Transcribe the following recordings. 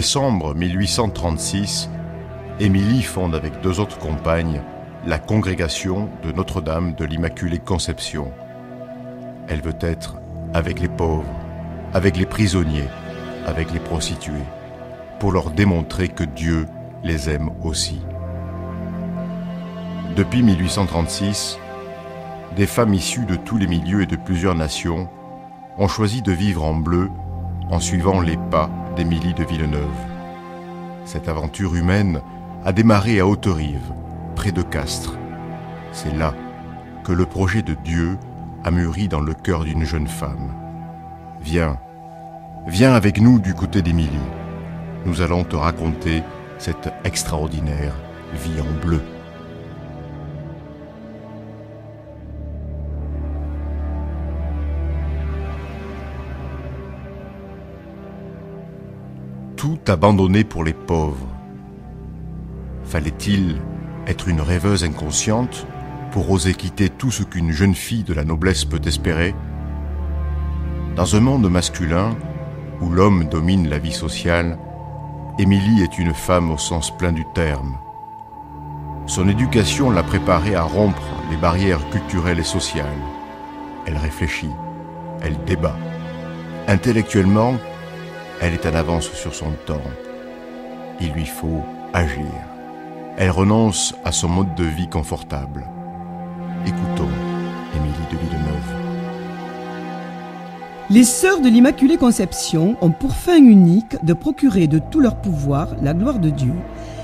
Le 8 décembre 1836, Émilie fonde avec deux autres compagnes la congrégation de Notre-Dame de l'Immaculée Conception. Elle veut être avec les pauvres, avec les prisonniers, avec les prostituées, pour leur démontrer que Dieu les aime aussi. Depuis 1836, des femmes issues de tous les milieux et de plusieurs nations ont choisi de vivre en bleu en suivant les pas d'Émilie de Villeneuve. Cette aventure humaine a démarré à Haute-Rive, près de Castres. C'est là que le projet de Dieu a mûri dans le cœur d'une jeune femme. Viens, viens avec nous du côté d'Émilie. Nous allons te raconter cette extraordinaire vie en bleu. Tout abandonné pour les pauvres. Fallait-il être une rêveuse inconsciente pour oser quitter tout ce qu'une jeune fille de la noblesse peut espérer? Dans un monde masculin où l'homme domine la vie sociale, Émilie est une femme au sens plein du terme. Son éducation l'a préparée à rompre les barrières culturelles et sociales. Elle réfléchit, elle débat. Intellectuellement, elle est en avance sur son temps. Il lui faut agir. Elle renonce à son mode de vie confortable. Écoutons Émilie de Villeneuve. Les sœurs de l'Immaculée Conception ont pour fin unique de procurer de tout leur pouvoir la gloire de Dieu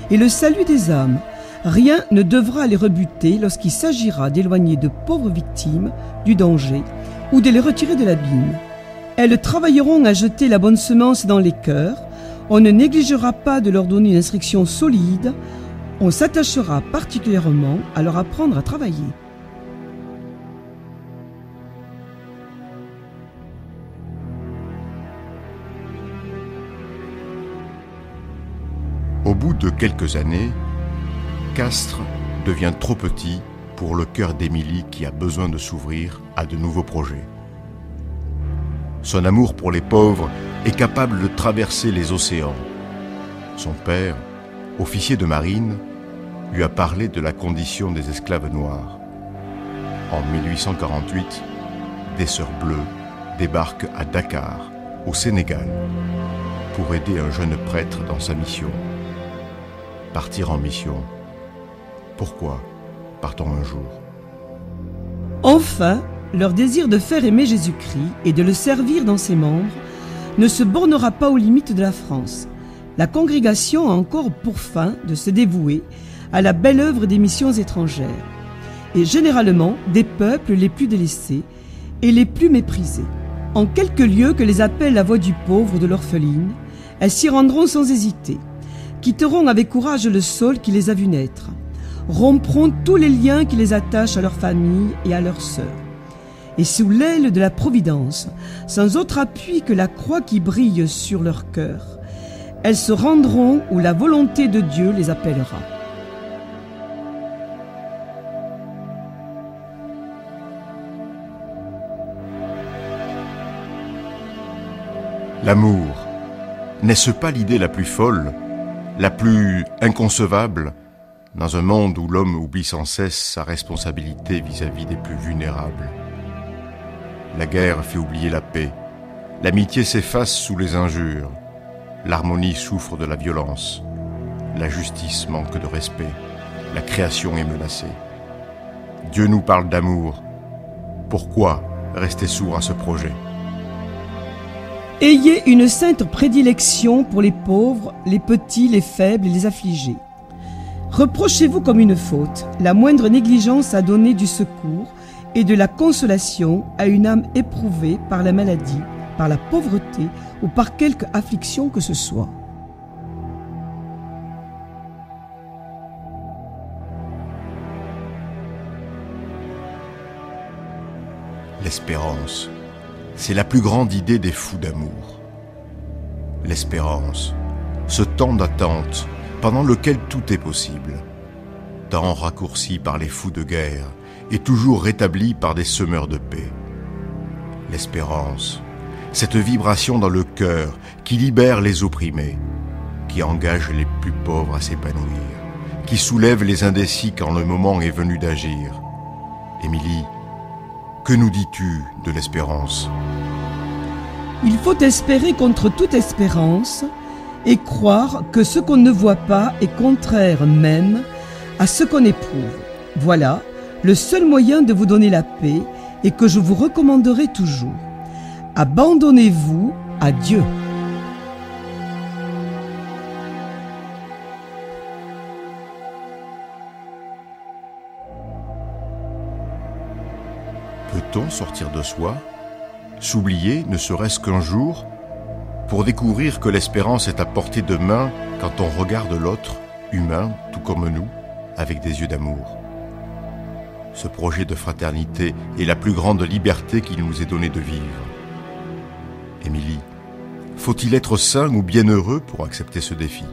et le salut des âmes. Rien ne devra les rebuter lorsqu'il s'agira d'éloigner de pauvres victimes du danger ou de les retirer de l'abîme. Elles travailleront à jeter la bonne semence dans les cœurs. On ne négligera pas de leur donner une instruction solide. On s'attachera particulièrement à leur apprendre à travailler. Au bout de quelques années, Castres devient trop petit pour le cœur d'Émilie qui a besoin de s'ouvrir à de nouveaux projets. Son amour pour les pauvres est capable de traverser les océans. Son père, officier de marine, lui a parlé de la condition des esclaves noirs. En 1848, des Sœurs Bleues débarquent à Dakar, au Sénégal, pour aider un jeune prêtre dans sa mission. Partir en mission. Pourquoi partons un jour? Enfin, leur désir de faire aimer Jésus-Christ et de le servir dans ses membres ne se bornera pas aux limites de la France. La congrégation a encore pour fin de se dévouer à la belle œuvre des missions étrangères, et généralement des peuples les plus délaissés et les plus méprisés. En quelques lieux que les appelle la voix du pauvre ou de l'orpheline, elles s'y rendront sans hésiter, quitteront avec courage le sol qui les a vus naître, rompront tous les liens qui les attachent à leur famille et à leurs sœurs et sous l'aile de la Providence, sans autre appui que la croix qui brille sur leur cœur, elles se rendront où la volonté de Dieu les appellera. L'amour, n'est-ce pas l'idée la plus folle, la plus inconcevable, dans un monde où l'homme oublie sans cesse sa responsabilité vis-à-vis -vis des plus vulnérables? La guerre fait oublier la paix. L'amitié s'efface sous les injures. L'harmonie souffre de la violence. La justice manque de respect. La création est menacée. Dieu nous parle d'amour. Pourquoi rester sourd à ce projet? Ayez une sainte prédilection pour les pauvres, les petits, les faibles et les affligés. Reprochez-vous comme une faute la moindre négligence à donner du secours et de la consolation à une âme éprouvée par la maladie, par la pauvreté ou par quelque affliction que ce soit. L'espérance, c'est la plus grande idée des fous d'amour. L'espérance, ce temps d'attente pendant lequel tout est possible, temps raccourci par les fous de guerre, et toujours rétabli par des semeurs de paix. L'espérance, cette vibration dans le cœur qui libère les opprimés, qui engage les plus pauvres à s'épanouir, qui soulève les indécis quand le moment est venu d'agir. Émilie, que nous dis-tu de l'espérance? Il faut espérer contre toute espérance et croire que ce qu'on ne voit pas est contraire même à ce qu'on éprouve. Voilà le seul moyen de vous donner la paix et que je vous recommanderai toujours. Abandonnez-vous à Dieu. Peut-on sortir de soi S'oublier, ne serait-ce qu'un jour, pour découvrir que l'espérance est à portée de main quand on regarde l'autre, humain, tout comme nous, avec des yeux d'amour? Ce projet de fraternité est la plus grande liberté qu'il nous est donné de vivre. Émilie, faut-il être saint ou bienheureux pour accepter ce défi?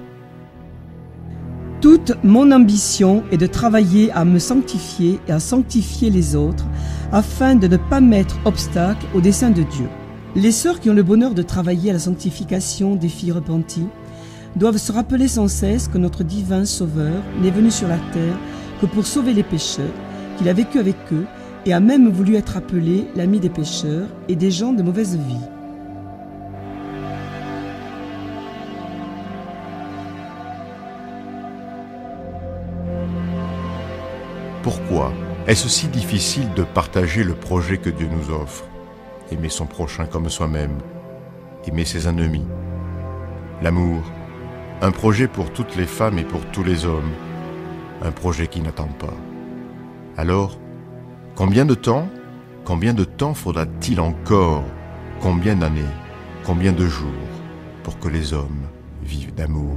Toute mon ambition est de travailler à me sanctifier et à sanctifier les autres afin de ne pas mettre obstacle au dessein de Dieu. Les sœurs qui ont le bonheur de travailler à la sanctification des filles repenties doivent se rappeler sans cesse que notre divin Sauveur n'est venu sur la terre que pour sauver les pécheurs, qu'il a vécu avec eux et a même voulu être appelé l'ami des pécheurs et des gens de mauvaise vie. Pourquoi est-ce si difficile de partager le projet que Dieu nous offre? Aimer son prochain comme soi-même, aimer ses ennemis. L'amour, un projet pour toutes les femmes et pour tous les hommes, un projet qui n'attend pas. Alors, combien de temps, combien de temps faudra-t-il encore, combien d'années, combien de jours pour que les hommes vivent d'amour?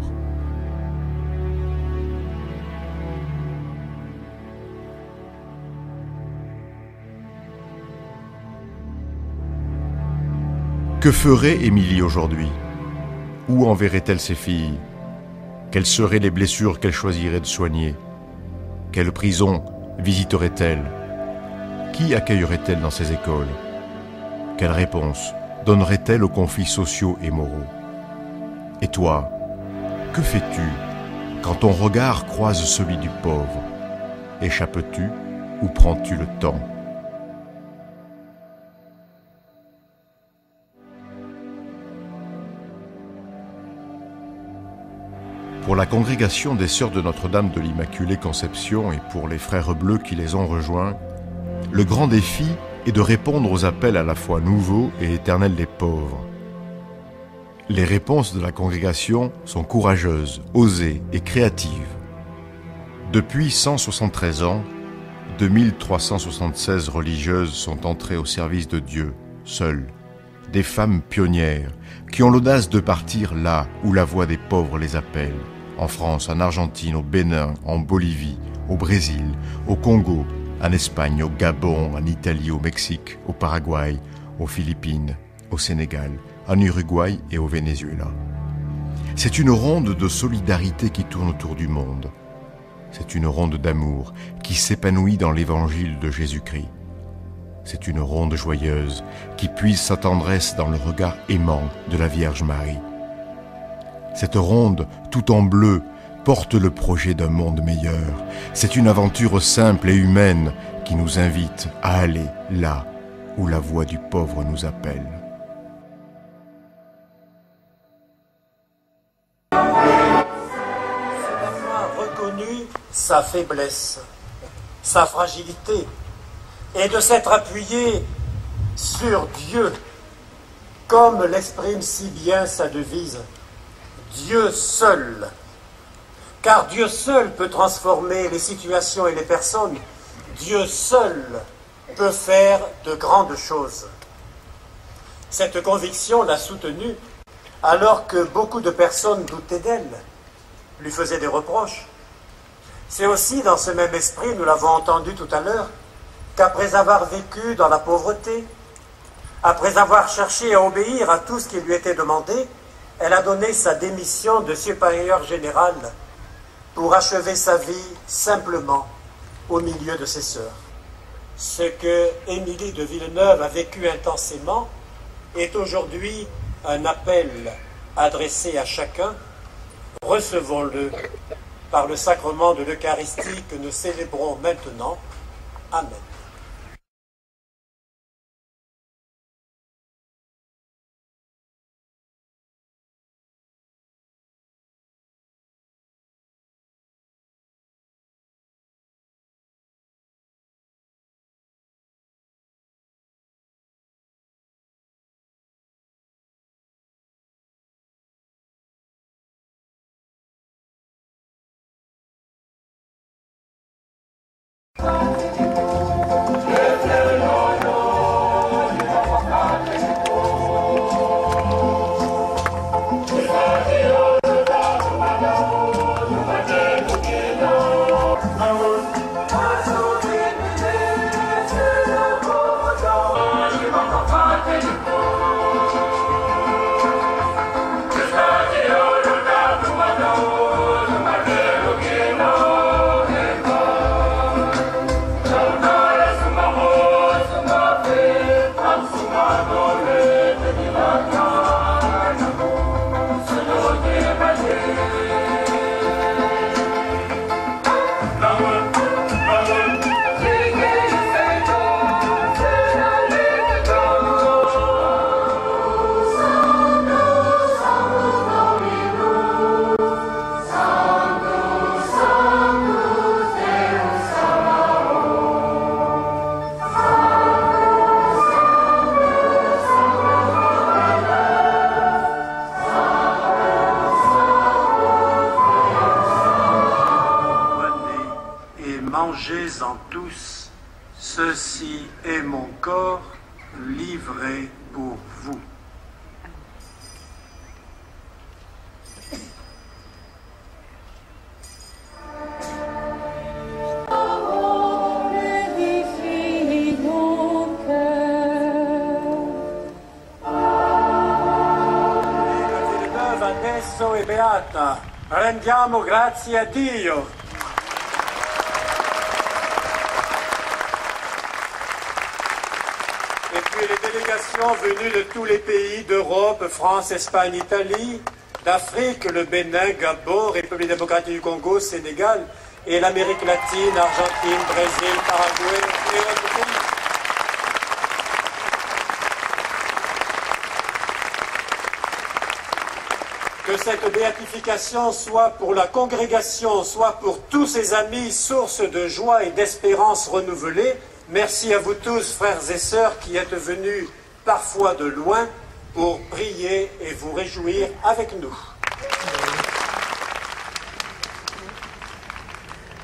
Que ferait Émilie aujourd'hui? Où enverrait-elle ses filles? Quelles seraient les blessures qu'elle choisirait de soigner? Quelle prison visiterait-elle? Qui accueillerait-elle dans ses écoles? Quelle réponse donnerait-elle aux conflits sociaux et moraux? Et toi, que fais-tu quand ton regard croise celui du pauvre? Échappes-tu ou prends-tu le temps? Pour la congrégation des Sœurs de Notre-Dame de l'Immaculée Conception et pour les frères bleus qui les ont rejoints, le grand défi est de répondre aux appels à la fois nouveaux et éternels des pauvres. Les réponses de la congrégation sont courageuses, osées et créatives. Depuis 173 ans, 2376 religieuses sont entrées au service de Dieu, seules, des femmes pionnières, qui ont l'audace de partir là où la voix des pauvres les appelle en France, en Argentine, au Bénin, en Bolivie, au Brésil, au Congo, en Espagne, au Gabon, en Italie, au Mexique, au Paraguay, aux Philippines, au Sénégal, en Uruguay et au Venezuela. C'est une ronde de solidarité qui tourne autour du monde. C'est une ronde d'amour qui s'épanouit dans l'évangile de Jésus-Christ. C'est une ronde joyeuse qui puise sa tendresse dans le regard aimant de la Vierge Marie. Cette ronde, tout en bleu, porte le projet d'un monde meilleur. C'est une aventure simple et humaine qui nous invite à aller là où la voix du pauvre nous appelle. reconnu sa faiblesse, sa fragilité, et de s'être appuyé sur Dieu, comme l'exprime si bien sa devise. Dieu seul. Car Dieu seul peut transformer les situations et les personnes. Dieu seul peut faire de grandes choses. Cette conviction l'a soutenue alors que beaucoup de personnes doutaient d'elle, lui faisaient des reproches. C'est aussi dans ce même esprit, nous l'avons entendu tout à l'heure, qu'après avoir vécu dans la pauvreté, après avoir cherché à obéir à tout ce qui lui était demandé, elle a donné sa démission de supérieur général pour achever sa vie simplement au milieu de ses sœurs. Ce que Émilie de Villeneuve a vécu intensément, est aujourd'hui un appel adressé à chacun. Recevons-le par le sacrement de l'Eucharistie que nous célébrons maintenant. Amen. Beata. Rendiamo grazie a Dio. Et puis les délégations venues de tous les pays d'Europe, France, Espagne, Italie, d'Afrique, le Bénin, Gabon, République démocratique du Congo, Sénégal, et l'Amérique latine, Argentine, Brésil, Paraguay et. Que cette béatification soit pour la congrégation, soit pour tous ses amis, source de joie et d'espérance renouvelée. Merci à vous tous, frères et sœurs, qui êtes venus parfois de loin pour prier et vous réjouir avec nous.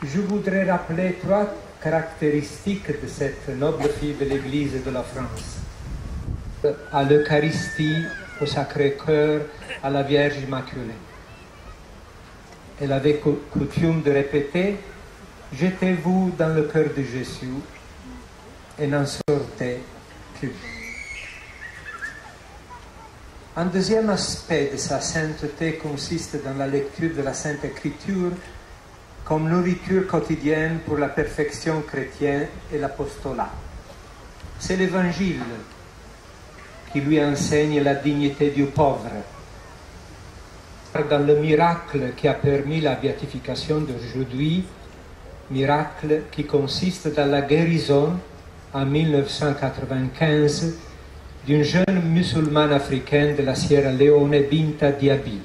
Je voudrais rappeler trois caractéristiques de cette noble fille de l'Église de la France. À l'Eucharistie, au Sacré-Cœur, à la Vierge Immaculée. Elle avait cou- coutume de répéter Jetez-vous dans le cœur de Jésus et n'en sortez plus. Un deuxième aspect de sa sainteté consiste dans la lecture de la Sainte Écriture comme nourriture quotidienne pour la perfection chrétienne et l'apostolat. C'est l'Évangile qui lui enseigne la dignité du pauvre. Dans le miracle qui a permis la béatification d'aujourd'hui, miracle qui consiste dans la guérison en 1995 d'une jeune musulmane africaine de la Sierra Leone, Binta Diaby.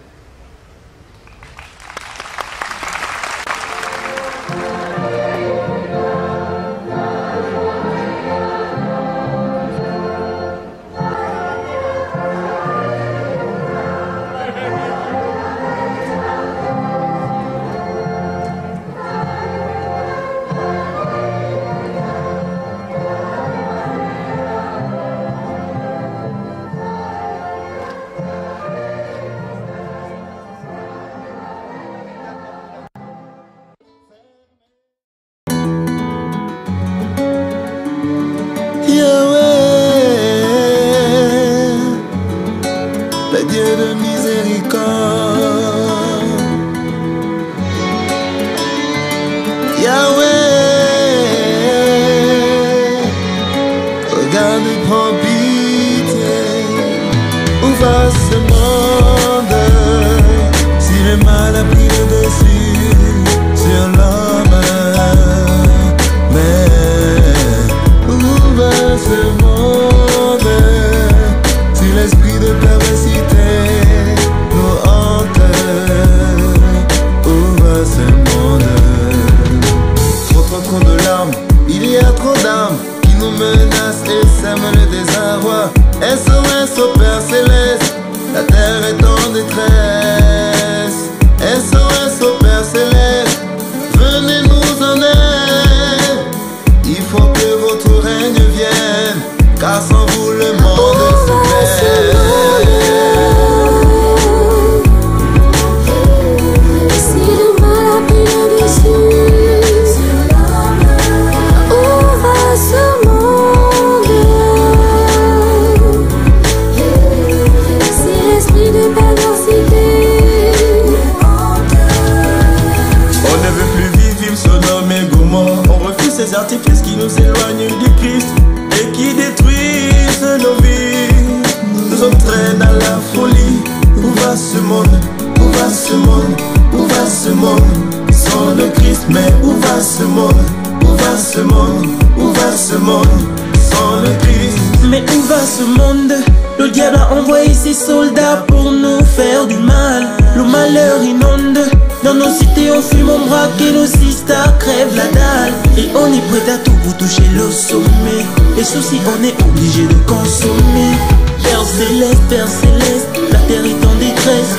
À tout pour toucher le sommet. Les soucis, on est obligé de consommer. Père céleste, Père céleste, la terre est en détresse.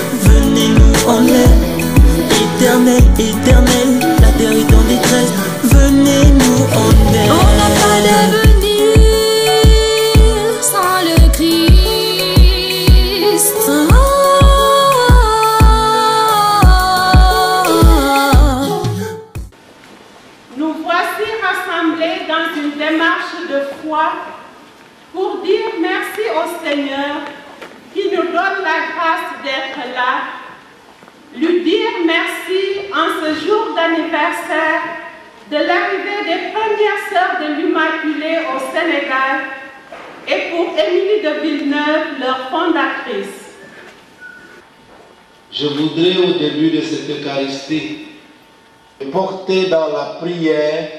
Dans la prière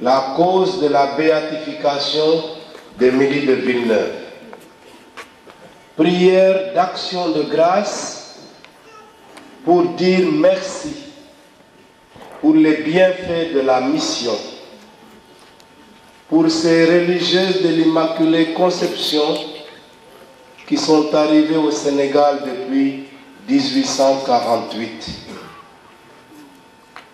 la cause de la béatification d'Émilie de Villeneuve. Prière d'action de grâce pour dire merci pour les bienfaits de la mission, pour ces religieuses de l'Immaculée Conception qui sont arrivées au Sénégal depuis 1848.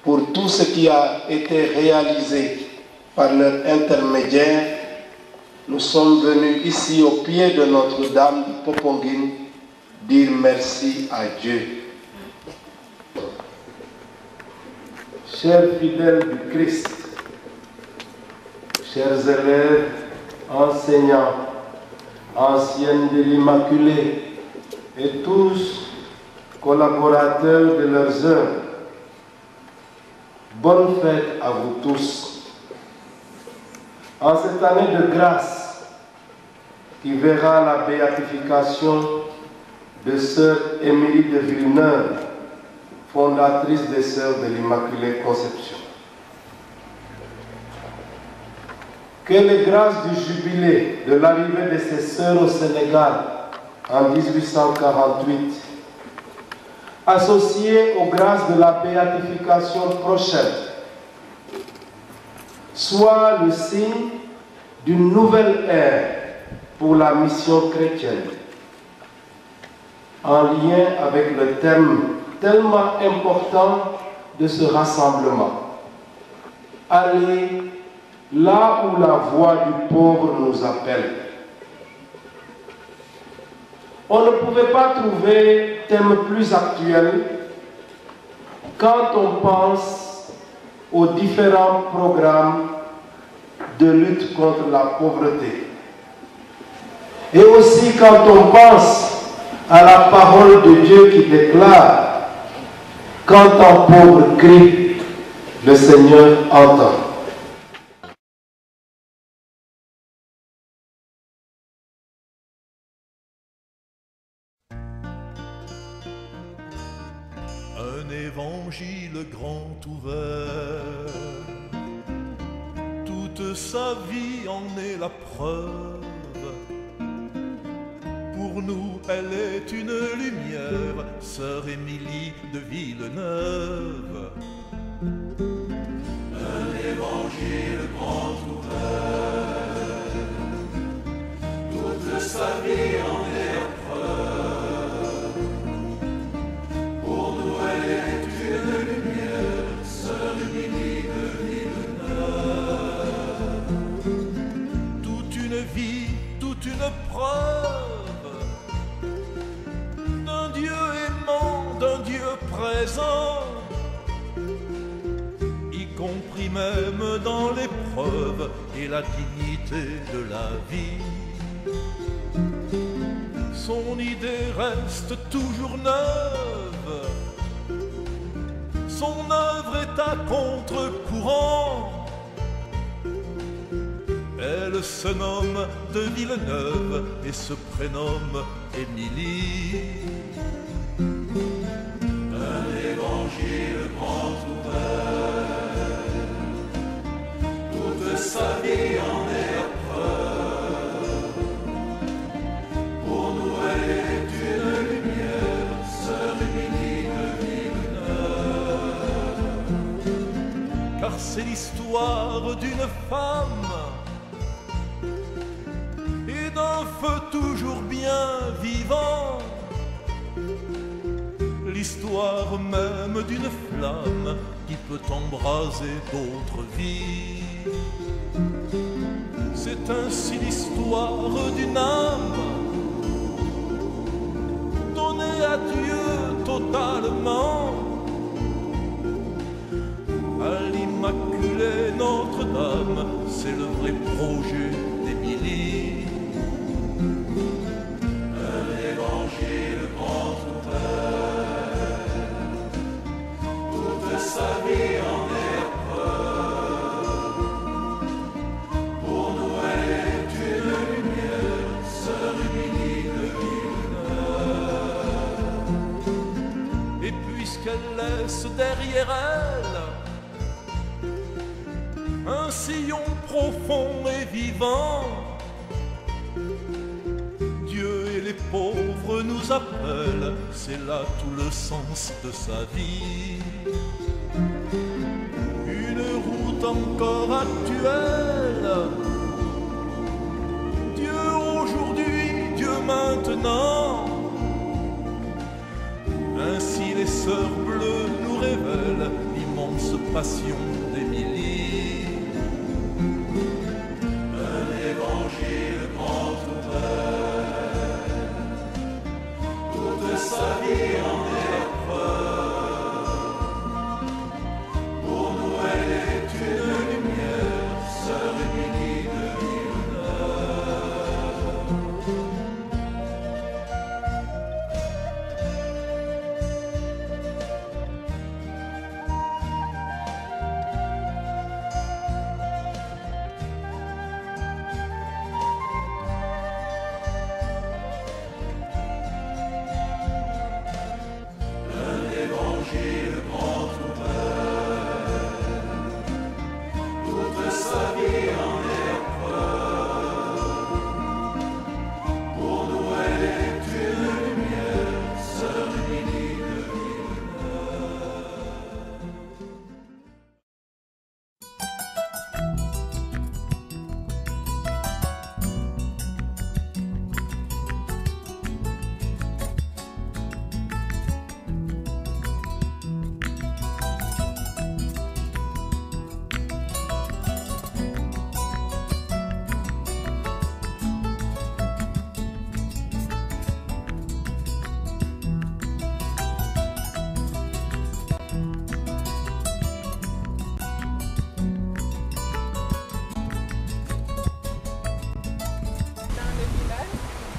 Pour tout ce qui a été réalisé par leur intermédiaire, nous sommes venus ici au pied de Notre-Dame de Popongine dire merci à Dieu. Chers fidèles du Christ, chers élèves, enseignants, anciennes de l'Immaculée et tous collaborateurs de leurs œuvres, bonne fête à vous tous. En cette année de grâce qui verra la béatification de sœur Émilie de Villeneuve, fondatrice des Sœurs de l'Immaculée Conception. Que les grâces du jubilé de l'arrivée de ces sœurs au Sénégal en 1848, associées aux grâces de la béatification prochaine, soient le signe d'une nouvelle ère pour la mission chrétienne, en lien avec le thème tellement important de ce rassemblement. Aller là où la voix du pauvre nous appelle. On ne pouvait pas trouver thème plus actuel quand on pense aux différents programmes de lutte contre la pauvreté. Et aussi quand on pense à la parole de Dieu qui déclare quand un pauvre crie, le Seigneur entend. Un évangile grand ouvert, toute sa vie en est la preuve. Pour nous, elle est une lumière, sœur Émilie de Villeneuve. Un évangile grand ouvert, toute sa vie en compris même dans l'épreuve et la dignité de la vie. Son idée reste toujours neuve, son œuvre est à contre-courant. Elle se nomme de Villeneuve et se prénomme Émilie. sa vie en épreuve. Pour nous, elle est une lumière, sœur unie de Villeneuve. Car c'est l'histoire d'une femme et d'un feu toujours bien vivant. L'histoire même d'une flamme qui peut embraser d'autres vies. C'est ainsi l'histoire d'une âme donnée à Dieu totalement. À l'Immaculée Notre-Dame, c'est le vrai projet Dieu et les pauvres nous appellent, c'est là tout le sens de sa vie. Une route encore actuelle, Dieu aujourd'hui, Dieu maintenant. Ainsi les sœurs bleues nous révèlent l'immense passion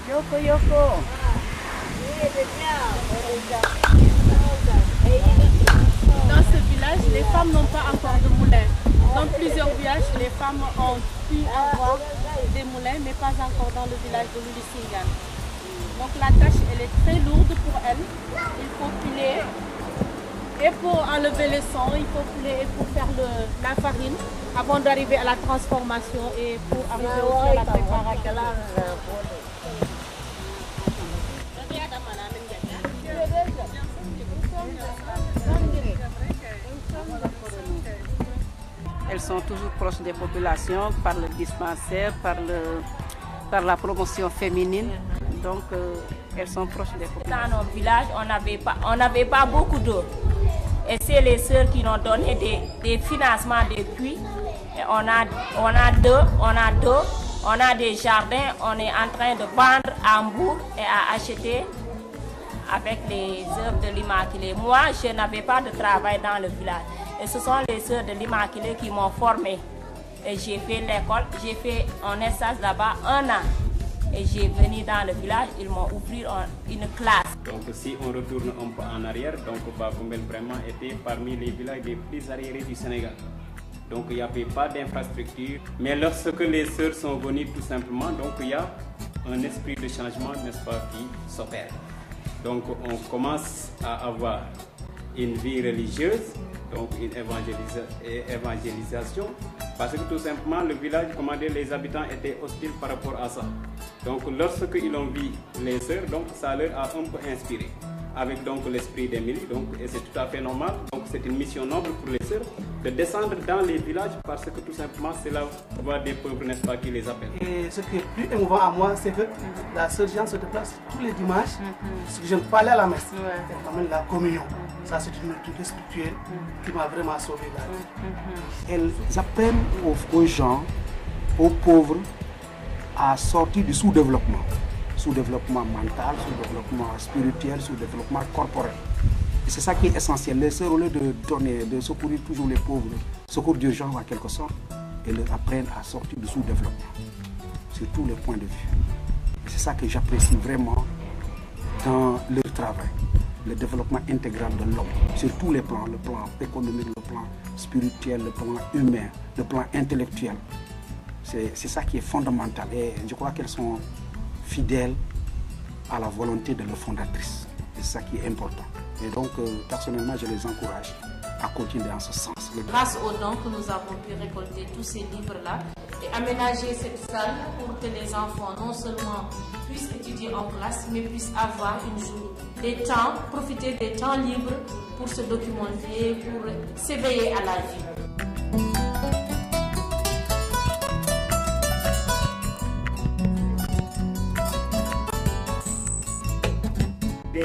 Yoko Yoko. Dans ce village, les femmes n'ont pas encore de moulin. Dans plusieurs villages, les femmes ont pu avoir des moulins, mais pas encore dans le village de Lulisingan. Donc la tâche, elle est très lourde pour elles. Il faut piler. Et pour enlever le sang, il faut piler et pour faire la farine avant d'arriver à la transformation et pour arriver aussi à la préparation. Elles sont toujours proches des populations par le dispensaire, par, le, par la promotion féminine. Donc, euh, elles sont proches des populations. Dans nos villages, on n'avait pas, pas beaucoup d'eau. Et c'est les sœurs qui nous ont donné des, des financements. Et on a, on a deux, on a deux, on a des jardins, on est en train de vendre à Hambourg et à acheter avec les œuvres de l'Immaculée. Moi, je n'avais pas de travail dans le village. Et ce sont les sœurs de l'Immaculée qui m'ont formée. Et j'ai fait l'école, j'ai fait un stage là-bas un an. Et j'ai venu dans le village, ils m'ont ouvert un- une classe. Donc si on retourne un peu en arrière, donc Bafoumel vraiment était parmi les villages les plus arriérés du Sénégal. Donc il n'y avait pas d'infrastructure. Mais lorsque les sœurs sont venues tout simplement, donc il y a un esprit de changement, n'est-ce pas, qui s'opère. Donc on commence à avoir une vie religieuse, donc une évangélisa- et évangélisation, parce que tout simplement le village, comment dire, les habitants étaient hostiles par rapport à ça. Donc lorsqu'ils ont vu les sœurs, donc ça leur a un peu inspiré. avec donc l'esprit d'Émilie, donc et c'est tout à fait normal. Donc c'est une mission noble pour les sœurs de descendre dans les villages parce que tout simplement c'est la voix des peuples, n'est-ce pas, qui les appelle. Et ce qui est plus émouvant à moi, c'est que la sœur Jeanne se déplace tous les dimanches. Parce que je ne peux pas aller à la messe. Elle m'amène la communion. Ça, c'est une étude spirituelle qui m'a vraiment sauvé la vie. Elles apprennent aux, aux gens, aux pauvres, à sortir du sous-développement. Sous-développement mental, sous-développement spirituel, sous-développement corporel. Et c'est ça qui est essentiel. Les sœurs, au lieu de donner, de secourir toujours les pauvres, secours d'urgence en quelque sorte, elles apprennent à sortir du sous-développement, sur tous les points de vue. Et c'est ça que j'apprécie vraiment dans leur travail, le développement intégral de l'homme, sur tous les plans, le plan économique, le plan spirituel, le plan humain, le plan intellectuel. C'est ça qui est fondamental et je crois qu'elles sont fidèles à la volonté de leur fondatrice. C'est ça qui est important. Et donc, euh, personnellement, je les encourage à continuer dans ce sens. Grâce aux dons que nous avons pu récolter tous ces livres-là et aménager cette salle pour que les enfants non seulement puissent étudier en classe, mais puissent avoir une jour des temps, profiter des temps libres pour se documenter, pour s'éveiller à la vie.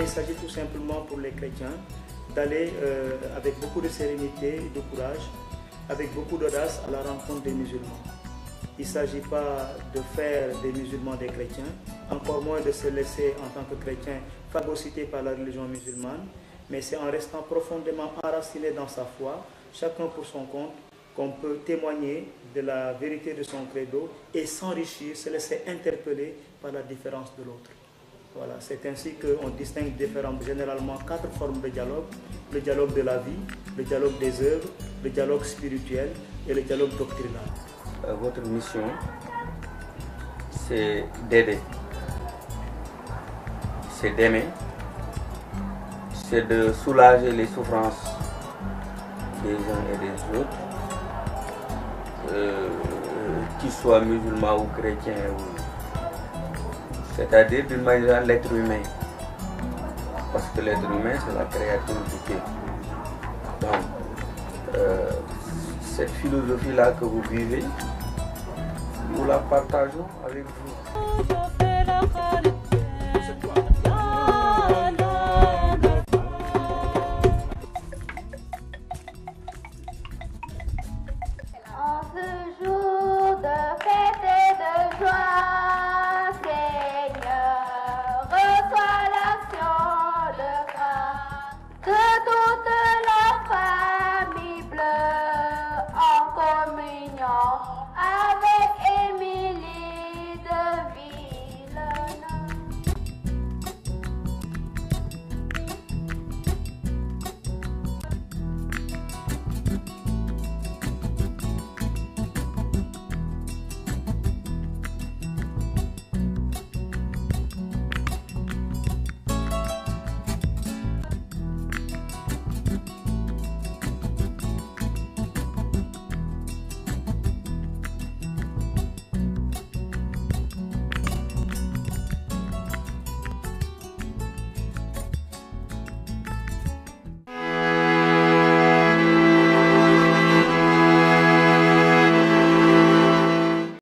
il s'agit tout simplement pour les chrétiens d'aller euh, avec beaucoup de sérénité et de courage, avec beaucoup d'audace à la rencontre des musulmans. Il ne s'agit pas de faire des musulmans des chrétiens, encore moins de se laisser en tant que chrétien phagocyter par la religion musulmane, mais c'est en restant profondément enraciné dans sa foi, chacun pour son compte, qu'on peut témoigner de la vérité de son credo et s'enrichir, se laisser interpeller par la différence de l'autre. Voilà, c'est ainsi qu'on distingue généralement quatre formes de dialogue. Le dialogue de la vie, le dialogue des œuvres, le dialogue spirituel et le dialogue doctrinal. Euh, votre mission, c'est d'aider, c'est d'aimer, c'est de soulager les souffrances des uns et des autres, euh, qu'ils soient musulmans ou chrétiens c'est-à-dire d'une manière l'être humain. Parce que l'être humain, c'est la créature du Dieu. Donc, euh, cette philosophie-là que vous vivez, nous la partageons avec vous.